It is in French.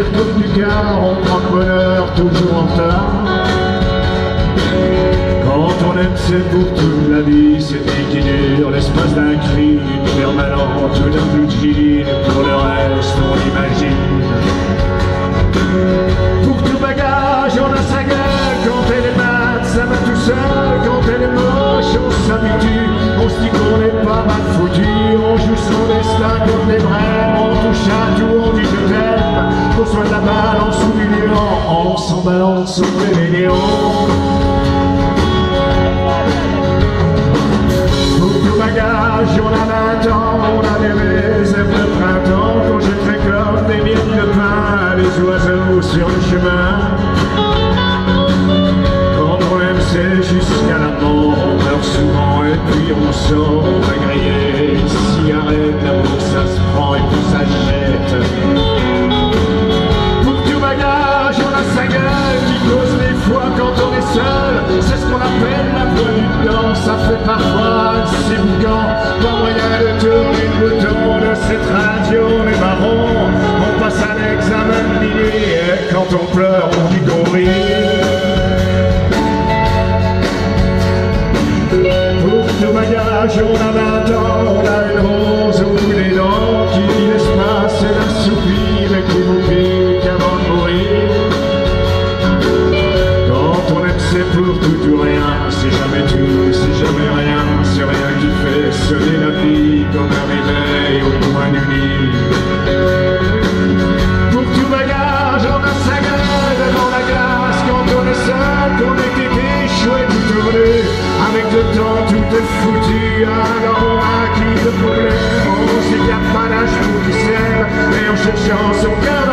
Cirque du car, on prend bonheur toujours en retard. Quand on aime, c'est pour toute la vie, c'est qui dure, l'espace d'un cri, une permanente, d'un plus de pour balance au réveillon. Pour tout bagage, on a 20 ans, on a des réserves de printemps, quand je fais comme des miettes de pain, les oiseaux sur le chemin. Quand on aime, c'est jusqu'à la mort, on meurt souvent et puis on sort, va griller, quand on est seul. C'est ce qu'on appelle la voix du temps. Ça fait parfois si boucan. Pas moyen de tourner le bouton de cette radio les marrons. On passe un examen de et quand on pleure, on dit qu'on. Pour Pour tout bagage, on a sa gueule devant la glace quand on est seul, qu'on est kéké, chouette tourné. Avec le temps, tout est foutu, alors on a acquis le problème. On sait qu'il n'y a pas d'âge pour qui s'aime, mais en cherchant son cœur